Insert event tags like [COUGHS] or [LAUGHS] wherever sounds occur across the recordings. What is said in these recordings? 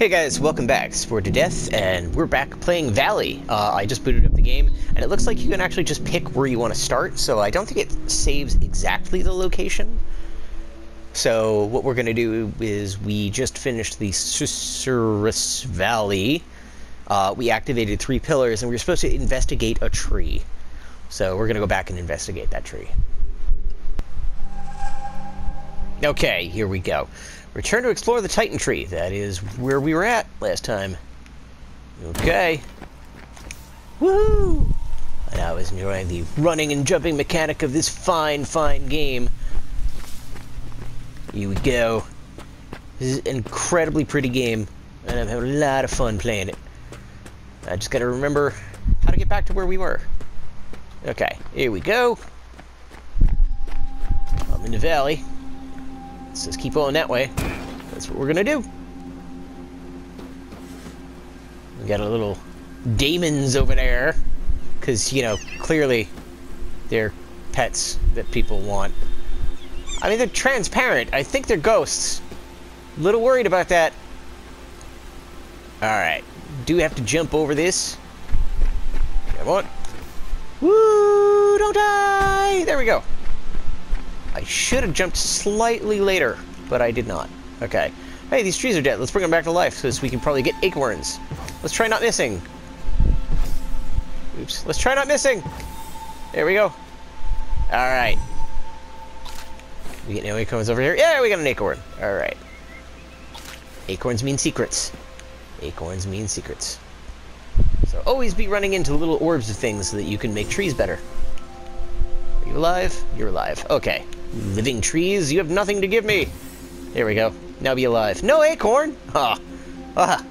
Hey guys, welcome back. Spored to Death, and we're back playing Valley. Uh, I just booted up the game, and it looks like you can actually just pick where you want to start, so I don't think it saves exactly the location. So what we're going to do is we just finished the Susurrus Valley. Uh, we activated three pillars, and we were supposed to investigate a tree. So we're going to go back and investigate that tree. Okay, here we go. Return to explore the Titan Tree. That is where we were at last time. Okay. Woohoo! And I was enjoying the running and jumping mechanic of this fine, fine game. Here we go. This is an incredibly pretty game, and I'm having a lot of fun playing it. I just gotta remember how to get back to where we were. Okay, here we go. I'm in the valley. It says keep going that way. That's what we're gonna do. We got a little demons over there. Because, you know, clearly they're pets that people want. I mean, they're transparent. I think they're ghosts. A little worried about that. Alright. Do have to jump over this. Come on. Woo! Don't die! There we go. Should have jumped slightly later, but I did not. Okay. Hey, these trees are dead. Let's bring them back to life so we can probably get acorns. Let's try not missing. Oops. Let's try not missing. There we go. Alright. We get no acorns over here. Yeah, we got an acorn. Alright. Acorns mean secrets. Acorns mean secrets. So always be running into little orbs of things so that you can make trees better. Are you alive? You're alive. Okay. Living trees, you have nothing to give me. There we go. Now be alive. No acorn! Ha! Ah.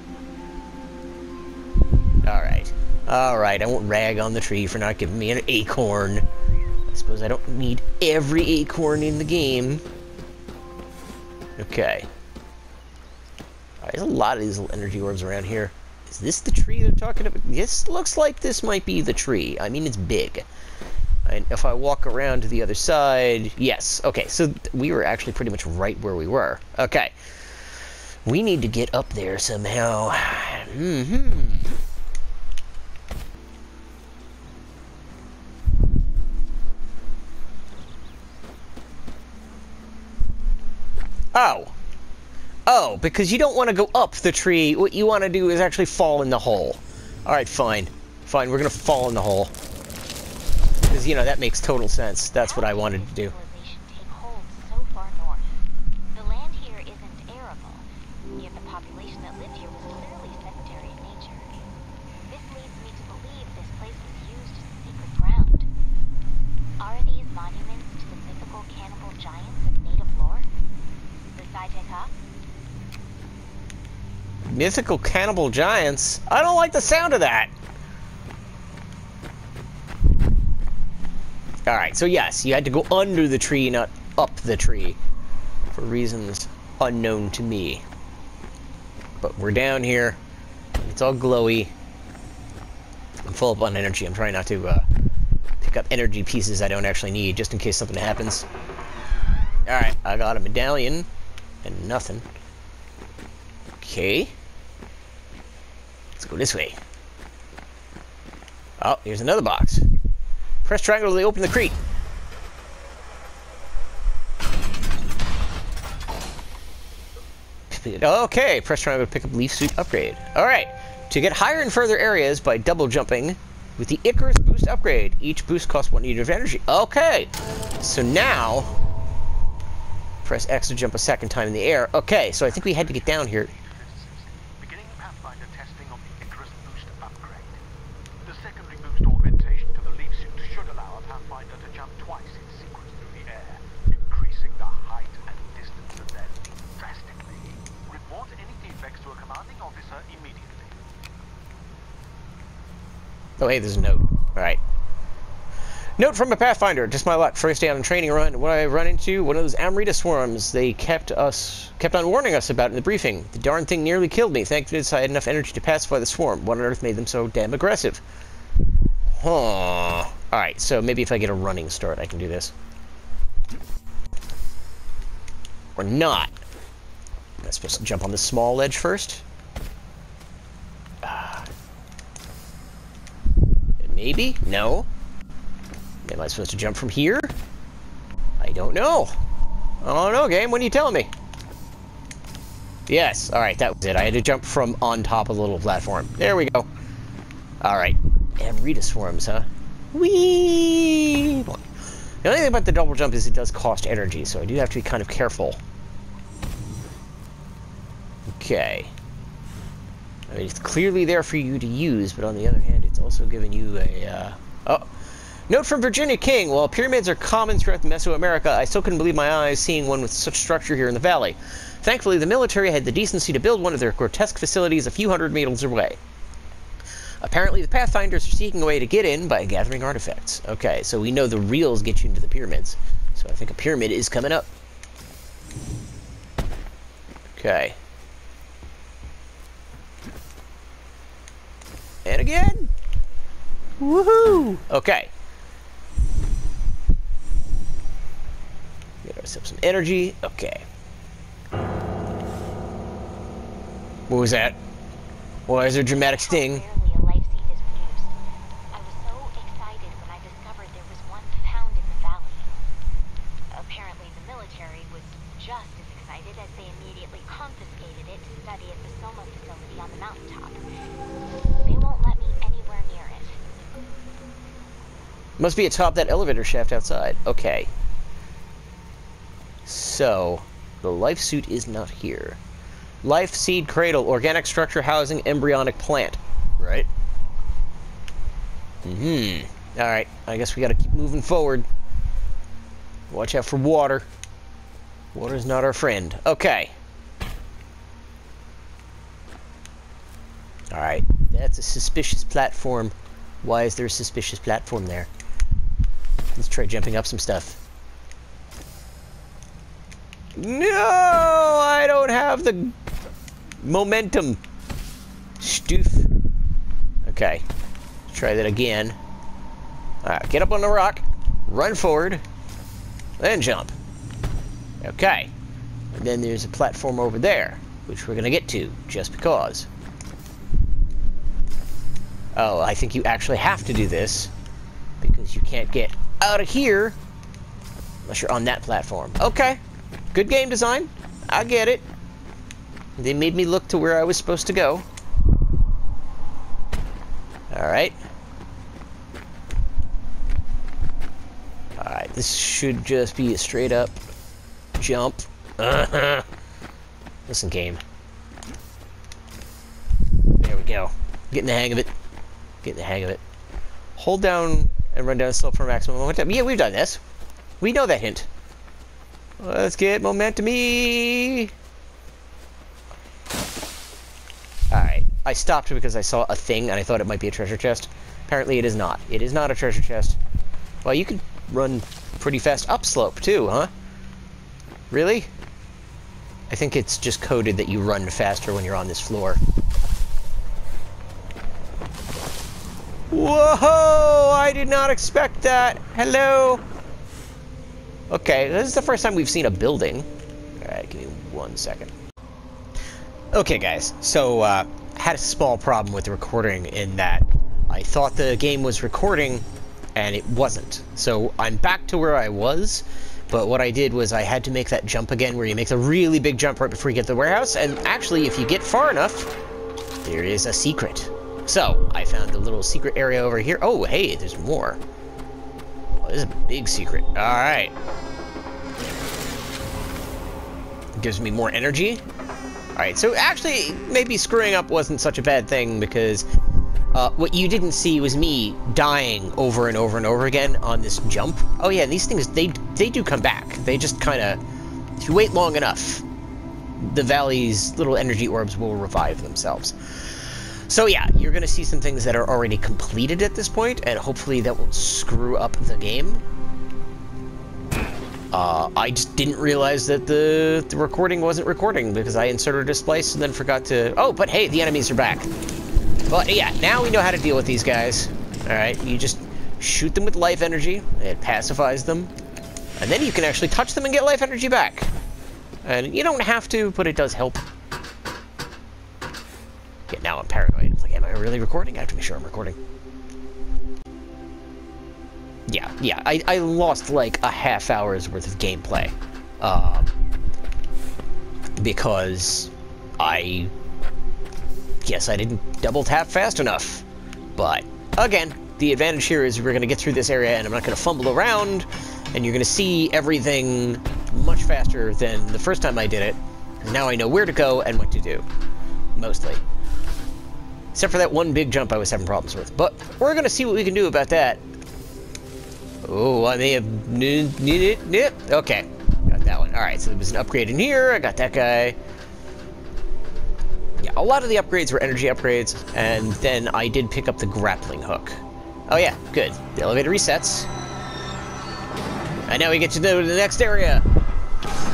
Alright. Alright, I won't rag on the tree for not giving me an acorn. I suppose I don't need every acorn in the game. Okay. There's a lot of these little energy orbs around here. Is this the tree they're talking about? This looks like this might be the tree. I mean, it's big. And if I walk around to the other side, yes. Okay, so we were actually pretty much right where we were. Okay. We need to get up there somehow. Mm-hmm. Oh. Oh, because you don't want to go up the tree. What you want to do is actually fall in the hole. Alright, fine. Fine, we're going to fall in the hole. Because, you know, that makes total sense. That's what I wanted to do. Mythical cannibal giants? I don't like the sound of that. Alright, so yes, you had to go under the tree, not up the tree. For reasons unknown to me. But we're down here. It's all glowy. I'm full up on energy. I'm trying not to uh, pick up energy pieces I don't actually need, just in case something happens. Alright, I got a medallion. And nothing. Okay. Let's go this way. Oh, here's another box. Press triangle to open the crate. Okay, press triangle to pick up leaf suit upgrade. Alright, to get higher in further areas by double jumping with the Icarus boost upgrade. Each boost costs one unit of energy. Okay, so now press X to jump a second time in the air. Okay, so I think we had to get down here Oh, hey, there's a note. Alright. Note from a Pathfinder. Just my luck. First day on a training run, what I run into, one of those Amrita swarms they kept us, kept on warning us about in the briefing. The darn thing nearly killed me. Thank goodness I had enough energy to pacify the swarm. What on earth made them so damn aggressive? Huh. Alright, so maybe if I get a running start, I can do this. Or not. Am I supposed to jump on the small ledge first? Maybe? No? Am I supposed to jump from here? I don't know. I don't know, game. What are you telling me? Yes. Alright, that was it. I had to jump from on top of the little platform. There we go. Alright. Amrita swarms, huh? Whee! The only thing about the double jump is it does cost energy, so I do have to be kind of careful. Okay. I mean, it's clearly there for you to use, but on the other hand, it's also giving you a, uh... Oh! Note from Virginia King, while pyramids are common throughout Mesoamerica, I still couldn't believe my eyes seeing one with such structure here in the valley. Thankfully, the military had the decency to build one of their grotesque facilities a few hundred meters away. Apparently, the Pathfinders are seeking a way to get in by gathering artifacts. Okay, so we know the reals get you into the pyramids. So I think a pyramid is coming up. Okay. And again! Woohoo! Okay. Get ourselves some energy. Okay. What was that? Why is there a dramatic sting? Must be atop that elevator shaft outside. Okay. So, the life suit is not here. Life seed cradle, organic structure housing embryonic plant. Right? Mm hmm. Alright, I guess we gotta keep moving forward. Watch out for water. Water's not our friend. Okay. Alright, that's a suspicious platform. Why is there a suspicious platform there? Let's try jumping up some stuff. No, I don't have the momentum. Stoof. Okay. Let's try that again. Alright, get up on the rock. Run forward. Then jump. Okay. And then there's a platform over there, which we're going to get to, just because. Oh, I think you actually have to do this, because you can't get out of here unless you're on that platform. Okay. Good game design. I get it. They made me look to where I was supposed to go. Alright. Alright, this should just be a straight up jump. [LAUGHS] Listen, game. There we go. Getting the hang of it. Getting the hang of it. Hold down and run down the slope for maximum momentum. Yeah, we've done this. We know that hint. Let's get momentum -y. Alright. I stopped because I saw a thing and I thought it might be a treasure chest. Apparently it is not. It is not a treasure chest. Well, you can run pretty fast upslope too, huh? Really? I think it's just coded that you run faster when you're on this floor. Whoa! I did not expect that. Hello? Okay, this is the first time we've seen a building. Alright, give me one second. Okay, guys, so, uh, had a small problem with the recording in that I thought the game was recording, and it wasn't. So, I'm back to where I was, but what I did was I had to make that jump again where you make a really big jump right before you get to the warehouse, and actually, if you get far enough, there is a secret. So, I found the little secret area over here. Oh, hey, there's more. This is a big secret. Alright. Gives me more energy. Alright, so actually, maybe screwing up wasn't such a bad thing because uh, what you didn't see was me dying over and over and over again on this jump. Oh yeah, these things, they, they do come back. They just kind of, if you wait long enough, the valley's little energy orbs will revive themselves. So yeah, you're going to see some things that are already completed at this point, and hopefully that won't screw up the game. Uh, I just didn't realize that the, the recording wasn't recording because I inserted a splice and then forgot to... Oh, but hey, the enemies are back. But yeah, now we know how to deal with these guys. Alright, you just shoot them with life energy. It pacifies them. And then you can actually touch them and get life energy back. And you don't have to, but it does help. Now I'm paranoid. It's like, am I really recording? I have to make sure I'm recording. yeah, yeah. I, I lost like a half hour's worth of gameplay. Um, because I guess I didn't double tap fast enough. But again, the advantage here is we're going to get through this area and I'm not going to fumble around and you're going to see everything much faster than the first time I did it. Now I know where to go and what to do. Mostly. Except for that one big jump I was having problems with. But we're going to see what we can do about that. Oh, I may have. Okay, got that one. All right, so there was an upgrade in here. I got that guy. Yeah, a lot of the upgrades were energy upgrades, and then I did pick up the grappling hook. Oh yeah, good. The elevator resets. And now we get to the next area.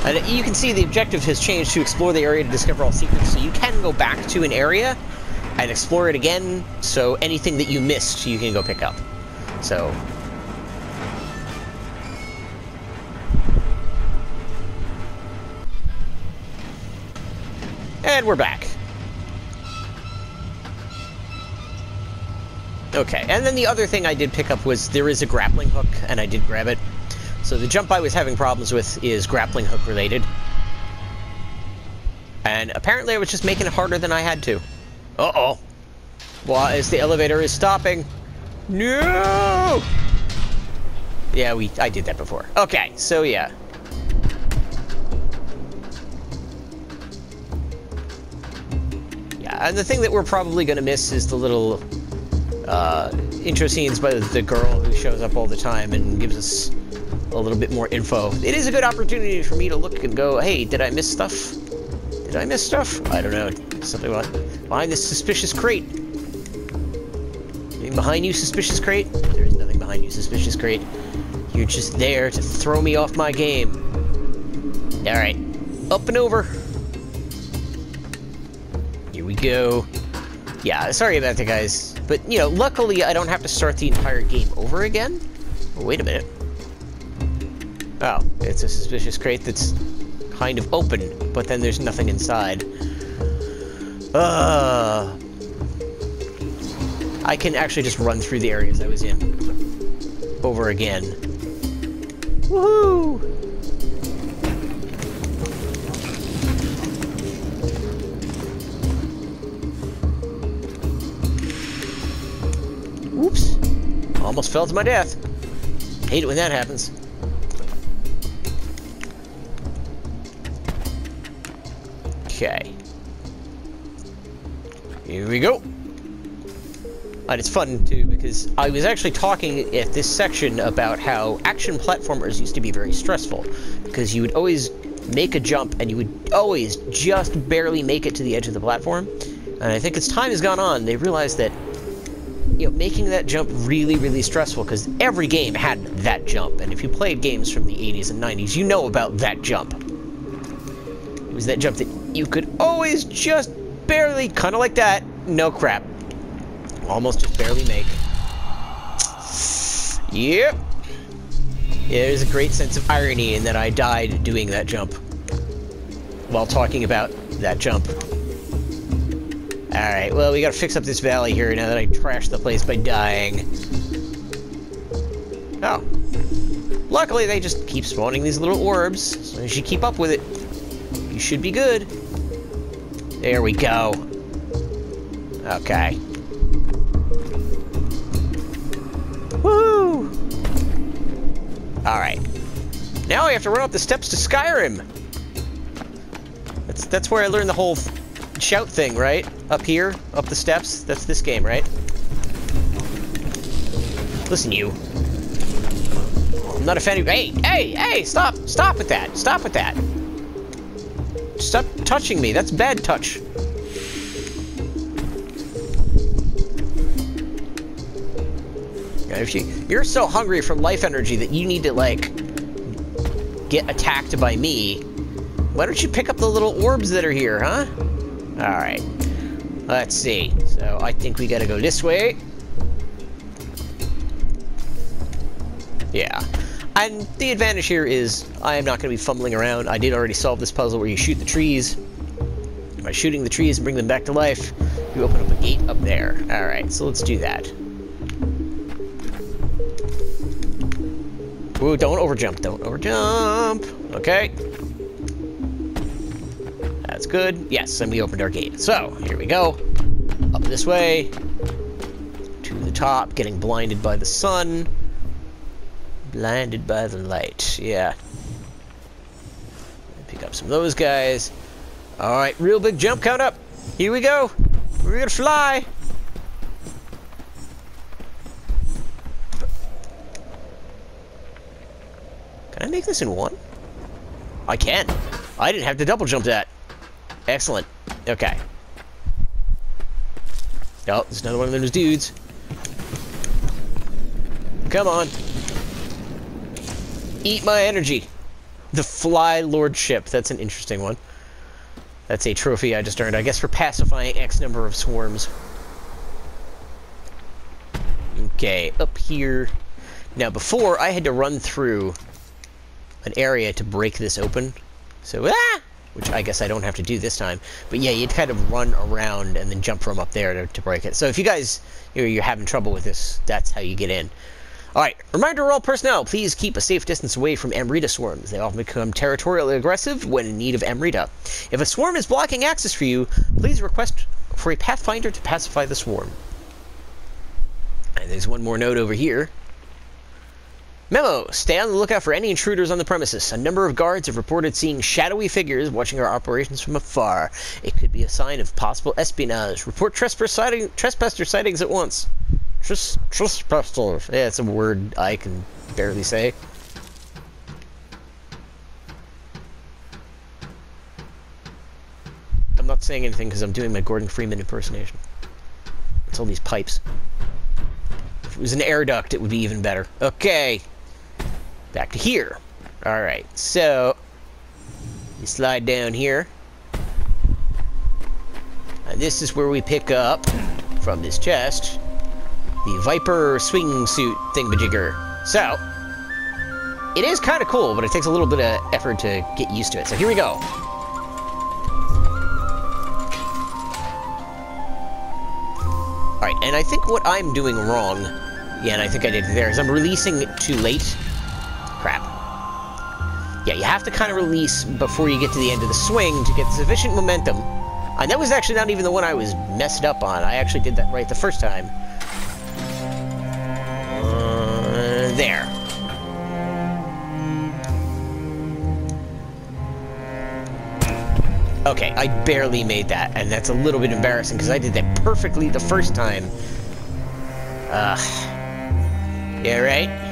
And you can see the objective has changed to explore the area to discover all secrets, so you can go back to an area and explore it again, so anything that you missed, you can go pick up. So, And we're back. Okay, and then the other thing I did pick up was there is a grappling hook, and I did grab it. So the jump I was having problems with is grappling hook related. And apparently I was just making it harder than I had to. Uh-oh. Why is the elevator is stopping? No! Yeah, we I did that before. Okay, so yeah. Yeah, and the thing that we're probably to miss is the little uh, intro scenes by the girl who shows up all the time and gives us a little bit more info. It is a good opportunity for me to look and go, hey, did I miss stuff? Did I miss stuff? I don't know. Something about behind this suspicious crate. Anything behind you, suspicious crate? There's nothing behind you, suspicious crate. You're just there to throw me off my game. Alright. Up and over Here we go. Yeah, sorry about that, guys. But, you know, luckily I don't have to start the entire game over again. Oh, wait a minute. Oh, it's a suspicious crate that's kind of open, but then there's nothing inside. Uh, I can actually just run through the areas I was in over again. Woohoo! Oops. Almost fell to my death. Hate it when that happens. Here we go. And it's fun, too, because I was actually talking at this section about how action platformers used to be very stressful. Because you would always make a jump, and you would always just barely make it to the edge of the platform. And I think as time has gone on, they realized that you know, making that jump really, really stressful because every game had that jump. And if you played games from the 80s and 90s, you know about that jump. It was that jump that you could always just barely, kind of like that, no crap. Almost just barely make. Yep. There's a great sense of irony in that I died doing that jump. While talking about that jump. Alright, well, we gotta fix up this valley here now that I trashed the place by dying. Oh. Luckily, they just keep spawning these little orbs, so you should keep up with it. You should be good. There we go. Okay. Woo! Alright. Now I have to run up the steps to Skyrim! That's, that's where I learned the whole shout thing, right? Up here, up the steps. That's this game, right? Listen, you. I'm not a fan of- Hey, hey, hey, stop! Stop with that! Stop with that! Stop touching me. That's bad touch. If you, you're so hungry from life energy that you need to, like, get attacked by me, why don't you pick up the little orbs that are here, huh? Alright. Let's see. So, I think we gotta go this way. Yeah. And the advantage here is I am not going to be fumbling around. I did already solve this puzzle where you shoot the trees. By shooting the trees and bring them back to life, you open up a gate up there. Alright, so let's do that. Ooh, don't overjump. Don't overjump. Okay. That's good. Yes, and we opened our gate. So, here we go. Up this way. To the top, getting blinded by the sun. Blinded by the light. Yeah. Pick up some of those guys. Alright, real big jump count up. Here we go. We're gonna fly. I make this in one? I can. I didn't have to double jump that. Excellent. Okay. Oh, there's another one of those dudes. Come on. Eat my energy. The Fly Lordship. That's an interesting one. That's a trophy I just earned, I guess, for pacifying X number of swarms. Okay, up here. Now, before, I had to run through an area to break this open. So, ah! Which I guess I don't have to do this time. But yeah, you'd kind of run around and then jump from up there to, to break it. So if you guys, you know, you're having trouble with this, that's how you get in. Alright, reminder to all personnel, please keep a safe distance away from Amrita swarms. They often become territorially aggressive when in need of Amrita. If a swarm is blocking access for you, please request for a Pathfinder to pacify the swarm. And there's one more note over here. Memo, stay on the lookout for any intruders on the premises. A number of guards have reported seeing shadowy figures watching our operations from afar. It could be a sign of possible espionage. Report sighting, trespasser sightings at once. Tris, trespasser. Yeah, it's a word I can barely say. I'm not saying anything because I'm doing my Gordon Freeman impersonation. It's all these pipes. If it was an air duct, it would be even better. Okay. Back to here. Alright, so... You slide down here. And this is where we pick up, from this chest, the Viper swing suit thingamajigger. So, it is kind of cool, but it takes a little bit of effort to get used to it. So here we go. Alright, and I think what I'm doing wrong, yeah, and I think I did there, is I'm releasing it too late. Yeah, you have to kind of release before you get to the end of the swing to get sufficient momentum. And that was actually not even the one I was messed up on. I actually did that right the first time. Uh, there. Okay, I barely made that, and that's a little bit embarrassing because I did that perfectly the first time. Ugh. Yeah, right?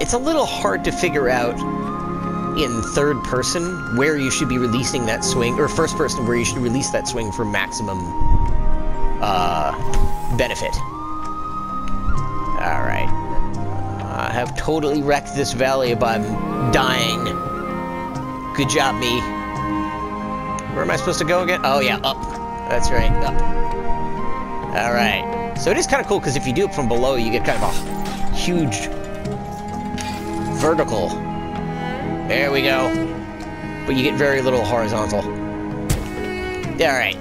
It's a little hard to figure out in third person where you should be releasing that swing, or first person where you should release that swing for maximum uh, benefit. Alright. I have totally wrecked this valley by dying. Good job, me. Where am I supposed to go again? Oh, yeah, up. That's right, up. Alright. So it is kind of cool, because if you do it from below, you get kind of a huge vertical. There we go. But you get very little horizontal. Alright.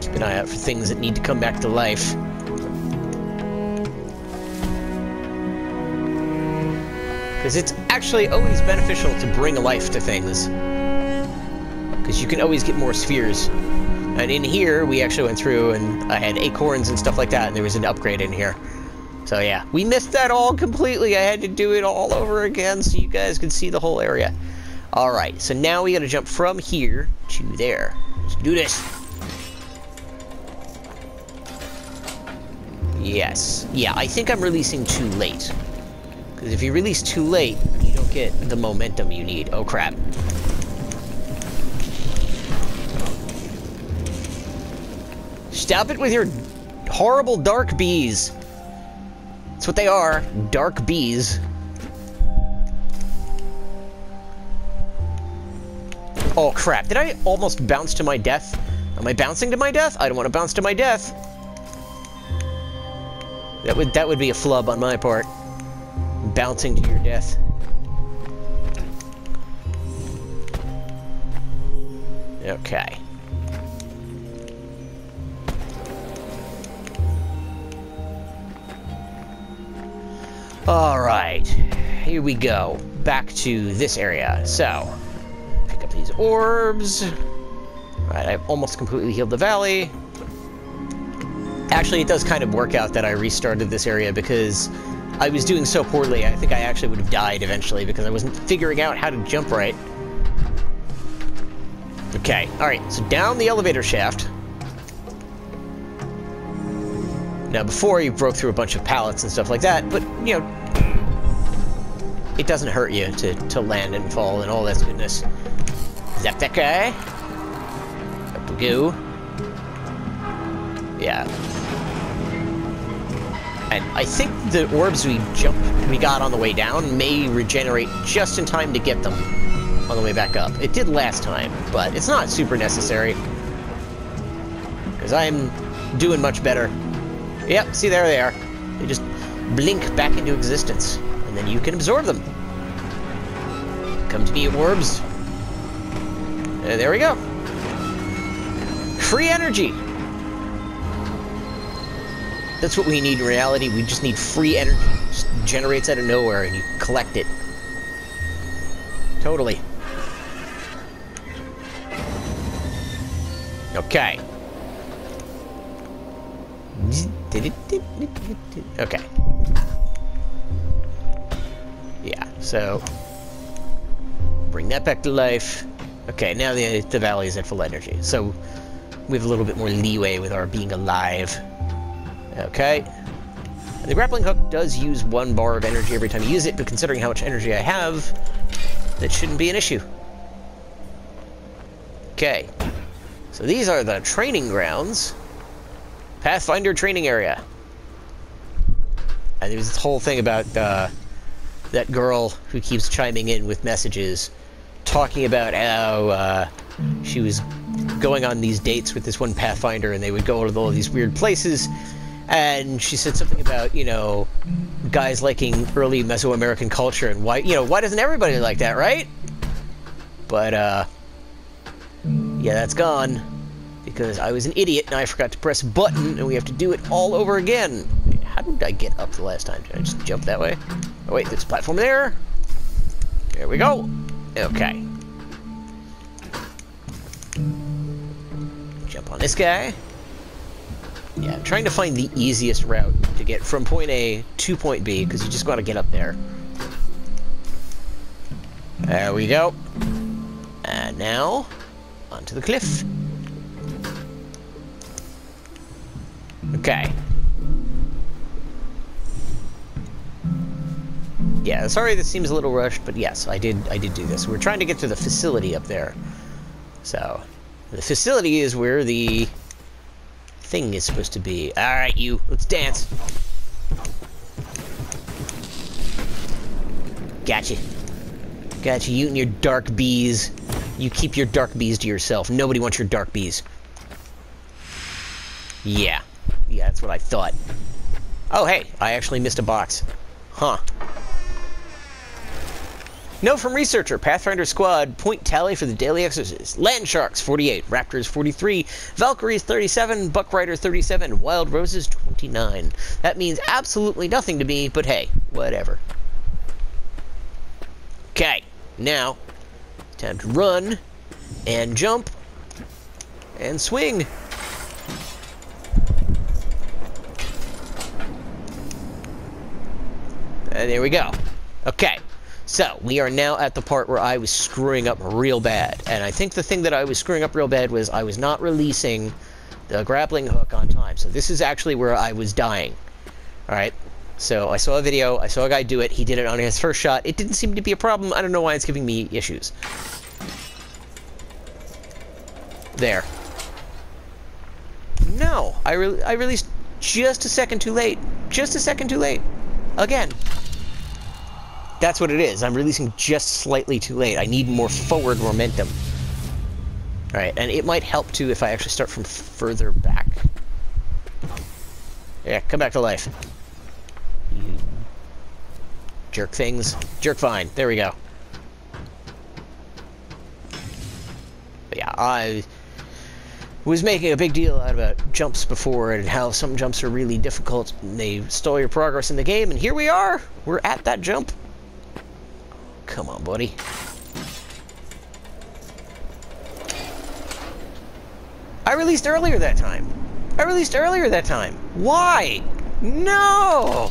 Keep an eye out for things that need to come back to life. Because it's actually always beneficial to bring life to things. Because you can always get more spheres. And in here, we actually went through and I had acorns and stuff like that, and there was an upgrade in here. So yeah, we missed that all completely. I had to do it all over again so you guys could see the whole area. Alright, so now we gotta jump from here to there. Let's do this. Yes. Yeah, I think I'm releasing too late. Because if you release too late, you don't get the momentum you need. Oh crap. Stop it with your horrible dark bees. That's what they are. Dark bees. Oh crap, did I almost bounce to my death? Am I bouncing to my death? I don't want to bounce to my death. That would that would be a flub on my part. bouncing to your death. Okay. Alright, here we go. Back to this area. So, pick up these orbs. Alright, I've almost completely healed the valley. Actually, it does kind of work out that I restarted this area because I was doing so poorly, I think I actually would have died eventually because I wasn't figuring out how to jump right. Okay, alright, so down the elevator shaft. Now, before you broke through a bunch of pallets and stuff like that, but, you know, it doesn't hurt you to, to land and fall and all that goodness. Zap that guy. Up we go. Yeah. And I think the orbs we jumped, we got on the way down may regenerate just in time to get them on the way back up. It did last time, but it's not super necessary. Because I'm doing much better Yep, see, there they are. They just blink back into existence, and then you can absorb them. Come to me, orbs. And there we go. Free energy! That's what we need in reality. We just need free energy. Just generates out of nowhere, and you collect it. Totally. Okay. Okay. Yeah, so... Bring that back to life. Okay, now the, the valley is at full energy. So, we have a little bit more leeway with our being alive. Okay. The grappling hook does use one bar of energy every time you use it, but considering how much energy I have, that shouldn't be an issue. Okay. So these are the training grounds. Pathfinder training area. And there's this whole thing about uh, that girl who keeps chiming in with messages, talking about how uh, she was going on these dates with this one Pathfinder, and they would go to all these weird places. And she said something about, you know, guys liking early Mesoamerican culture, and why, you know, why doesn't everybody like that, right? But, uh, yeah, that's gone because I was an idiot and I forgot to press a button and we have to do it all over again. How did I get up the last time? Did I just jump that way? Oh wait, there's a platform there. There we go. Okay. Jump on this guy. Yeah, I'm trying to find the easiest route to get from point A to point B, because you just got to get up there. There we go. And now, onto the cliff. Okay. Yeah, sorry this seems a little rushed, but yes, I did I did do this. We're trying to get to the facility up there. So, the facility is where the thing is supposed to be. Alright, you, let's dance. Gotcha. Gotcha, you and your dark bees. You keep your dark bees to yourself. Nobody wants your dark bees. Yeah. Yeah, that's what I thought. Oh, hey, I actually missed a box. Huh. Note from researcher, Pathfinder Squad, point tally for the daily exercise. Land Sharks, 48. Raptors, 43. Valkyries, 37. Buck Rider, 37. Wild Roses, 29. That means absolutely nothing to me, but hey, whatever. Okay, now, time to run, and jump, and swing. Uh, there we go. Okay. So, we are now at the part where I was screwing up real bad. And I think the thing that I was screwing up real bad was I was not releasing the grappling hook on time. So this is actually where I was dying. Alright? So I saw a video, I saw a guy do it, he did it on his first shot. It didn't seem to be a problem. I don't know why it's giving me issues. There. No, I, re I released just a second too late. Just a second too late. Again. That's what it is. I'm releasing just slightly too late. I need more forward momentum. Alright, and it might help too if I actually start from further back. Yeah, come back to life. You jerk things. Jerk fine. There we go. But yeah, I was making a big deal out about jumps before and how some jumps are really difficult and they stall your progress in the game, and here we are! We're at that jump. Come on, buddy. I released earlier that time. I released earlier that time. Why? No!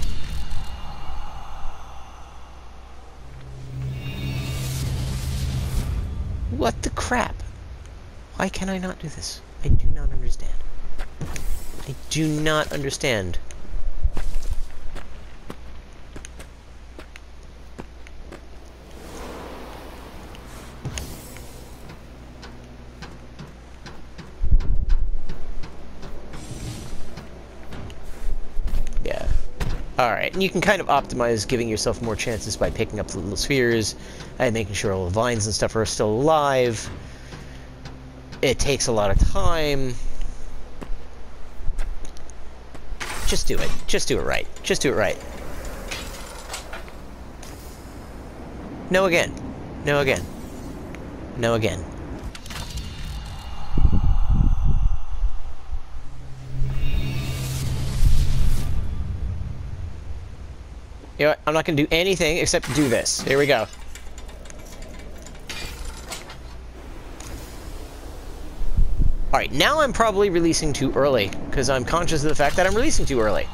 What the crap? Why can I not do this? I do not understand. I do not understand. Yeah. And you can kind of optimize giving yourself more chances by picking up the little spheres and making sure all the vines and stuff are still alive. It takes a lot of time. Just do it. Just do it right. Just do it right. No again. No again. No again. You know what? I'm not to do anything except do this. Here we go. Alright, now I'm probably releasing too early, because I'm conscious of the fact that I'm releasing too early.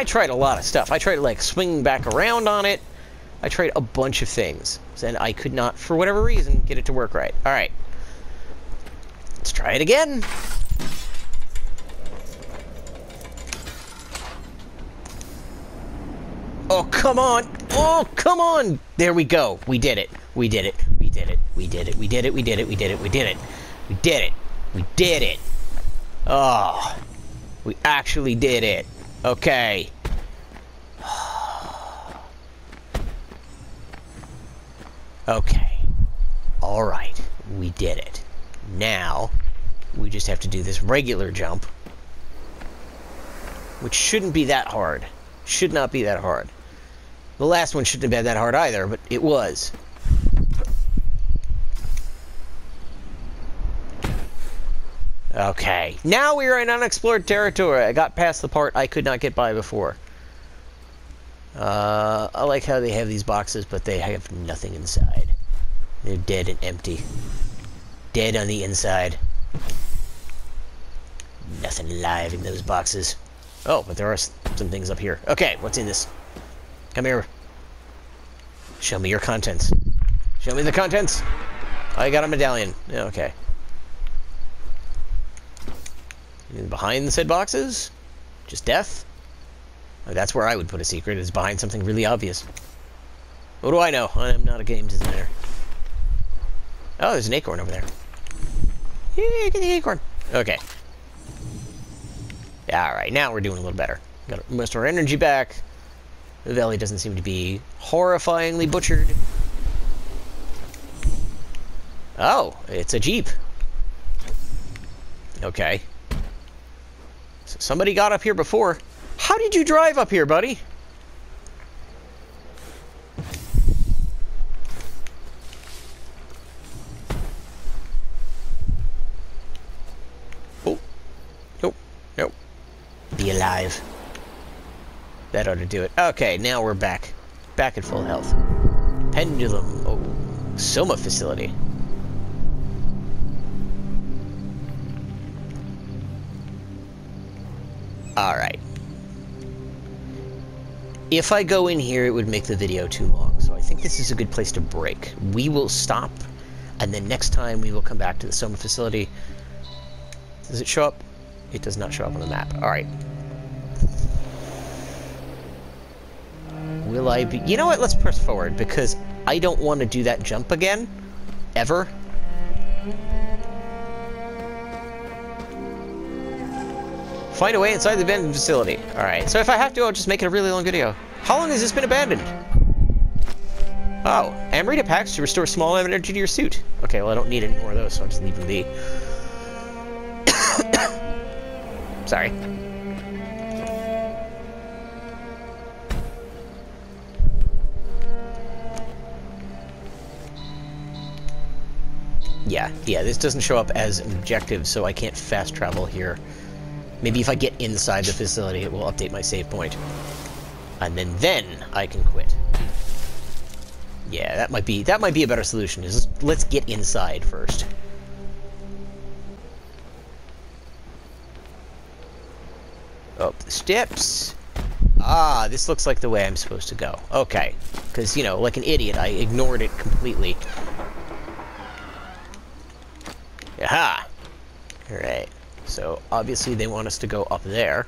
I tried a lot of stuff. I tried like swinging back around on it. I tried a bunch of things. And I could not, for whatever reason, get it to work right. Alright. Let's try it again. Oh, come on. Oh, come on. There we go. We did it. We did it. We did it. We did it. We did it. We did it. We did it. We did it. We did it. We did it. Oh. We actually did it. Okay. okay. Alright. We did it. Now, we just have to do this regular jump. Which shouldn't be that hard. Should not be that hard. The last one shouldn't have been that hard either, but it was. Okay. Now we are in unexplored territory. I got past the part I could not get by before. Uh, I like how they have these boxes, but they have nothing inside. They're dead and empty. Dead on the inside. Nothing alive in those boxes. Oh, but there are some things up here. Okay, what's in this? Come here. Show me your contents. Show me the contents. I got a medallion. Okay. Behind the said boxes? Just death? That's where I would put a secret, is behind something really obvious. What do I know? I'm not a game designer. Oh, there's an acorn over there. Yeah, get the acorn. Okay. Alright, now we're doing a little better. Got most of our energy back. The valley doesn't seem to be horrifyingly butchered. Oh, it's a jeep. Okay. So somebody got up here before. How did you drive up here, buddy? Oh. Nope. Nope. Be alive. That ought to do it. Okay, now we're back. Back at full health. Pendulum. Oh. Soma facility. Alright. If I go in here, it would make the video too long, so I think this is a good place to break. We will stop, and then next time we will come back to the Soma facility. Does it show up? It does not show up on the map. Alright. will I be... You know what? Let's press forward, because I don't want to do that jump again. Ever. Find a way inside the abandoned facility. Alright, so if I have to, I'll just make it a really long video. How long has this been abandoned? Oh, Amrita packs to restore small energy to your suit. Okay, well I don't need any more of those, so I'll just leave them be. [COUGHS] Sorry. Yeah, yeah, this doesn't show up as an objective, so I can't fast travel here. Maybe if I get inside the facility, it will update my save point. And then then I can quit. Yeah, that might be that might be a better solution. Is let's get inside first. Up the steps. Ah, this looks like the way I'm supposed to go. Okay. Because, you know, like an idiot, I ignored it completely. Aha! Alright. So, obviously they want us to go up there.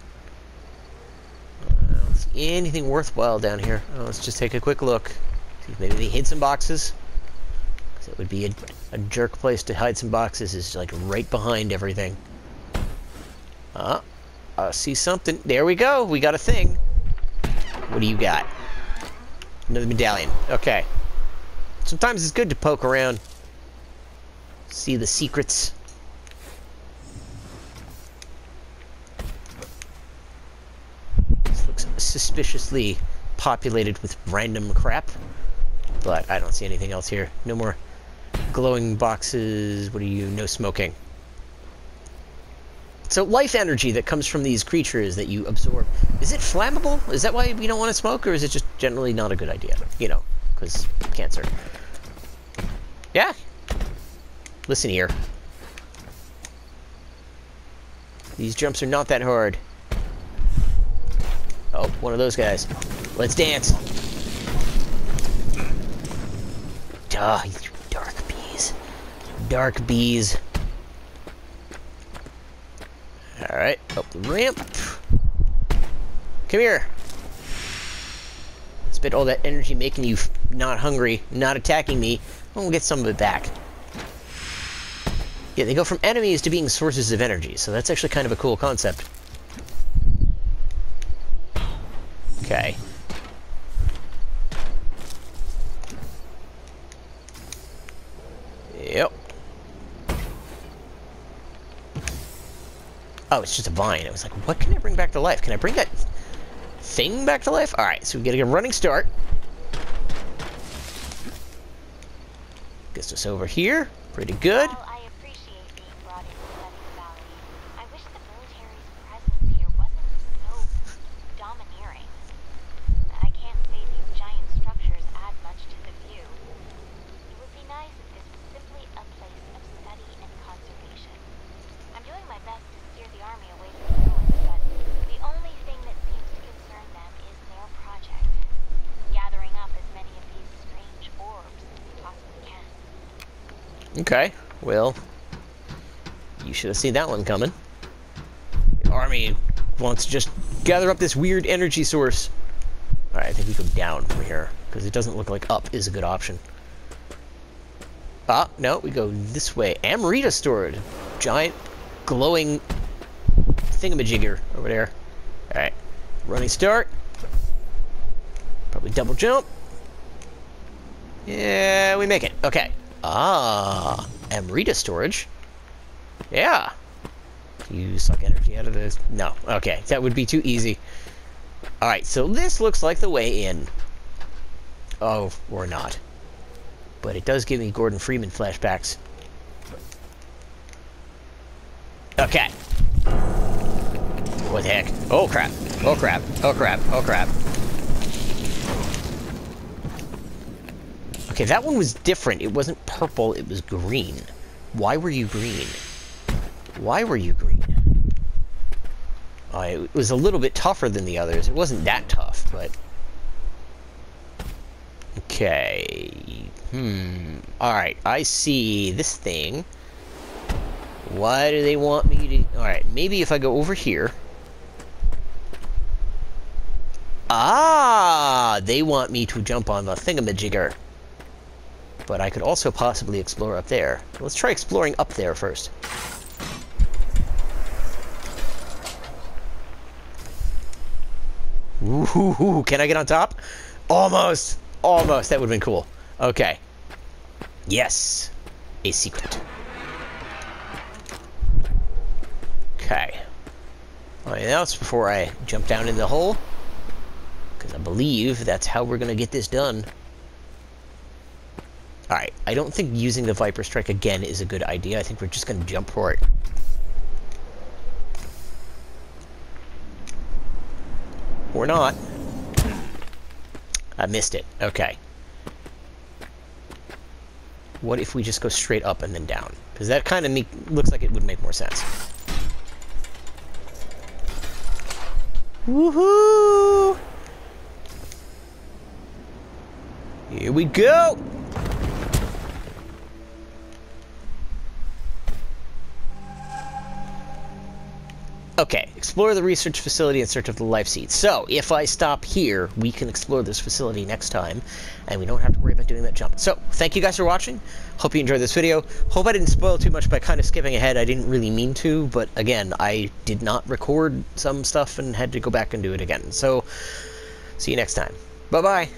Don't see anything worthwhile down here. Oh, let's just take a quick look. See if maybe they hid some boxes. Cause It would be a, a jerk place to hide some boxes is like right behind everything. Uh, I see something. There we go. We got a thing. What do you got? Another medallion. Okay. Sometimes it's good to poke around. See the secrets. This looks suspiciously populated with random crap. But I don't see anything else here. No more glowing boxes. What are you? No smoking. So life energy that comes from these creatures that you absorb, is it flammable? Is that why we don't want to smoke, or is it just generally not a good idea? You know, because cancer. Yeah? Listen here. These jumps are not that hard. Oh, one of those guys. Let's dance. Duh, you dark bees. Dark bees. Alright, up the ramp. Come here. Spent all that energy making you not hungry, not attacking me. I'm gonna get some of it back. Yeah, they go from enemies to being sources of energy, so that's actually kind of a cool concept. Okay. Yep. Oh, it's just a vine. I was like, what can I bring back to life? Can I bring that thing back to life? Alright, so we get a running start. Gets us over here. Pretty good. Have seen that one coming. The army wants to just gather up this weird energy source. Alright, I think we go down from here, because it doesn't look like up is a good option. Ah, no, we go this way. Amrita stored. Giant, glowing thingamajigger over there. Alright, running start. Probably double jump. Yeah, we make it. Okay. Ah, Amrita storage. Yeah. You suck energy out of this. No. Okay, that would be too easy. Alright, so this looks like the way in. Oh, or not. But it does give me Gordon Freeman flashbacks. Okay. What the heck? Oh crap. Oh crap. Oh crap. Oh crap. Okay, that one was different. It wasn't purple, it was green. Why were you green? Why were you green? Uh, it was a little bit tougher than the others. It wasn't that tough, but... Okay. Hmm. Alright, I see this thing. Why do they want me to... Alright, maybe if I go over here... Ah! Ah, they want me to jump on the thingamajigger. But I could also possibly explore up there. Let's try exploring up there first. Ooh, can I get on top? Almost! Almost! That would have been cool. Okay. Yes. A secret. Okay. Anything else before I jump down in the hole? Because I believe that's how we're going to get this done. Alright, I don't think using the Viper Strike again is a good idea. I think we're just going to jump for it. Or not. I missed it. Okay. What if we just go straight up and then down? Because that kind of looks like it would make more sense. Woohoo! Here we go! Okay, explore the research facility in search of the life seed. So, if I stop here, we can explore this facility next time, and we don't have to worry about doing that jump. So, thank you guys for watching. Hope you enjoyed this video. Hope I didn't spoil too much by kind of skipping ahead. I didn't really mean to, but again, I did not record some stuff and had to go back and do it again. So, see you next time. Bye-bye.